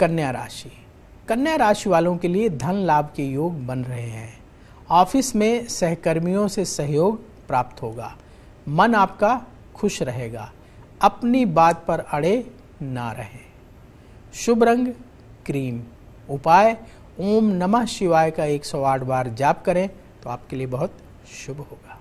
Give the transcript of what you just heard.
कन्या राशि। कन्या राशि वालों के लिए धन लाभ के योग बन रहे हैं। ऑफ़िस में सहकर्मियों से सहयोग प्राप्त होगा। मन आपका खुश रहेगा। अपनी बात पर अड़े ना रहे। शुभ रंग, क्रीम। उपाय, ओम नमः शिवाय का 108 बार जाप करें तो आपके लिए बहुत शुभ होगा।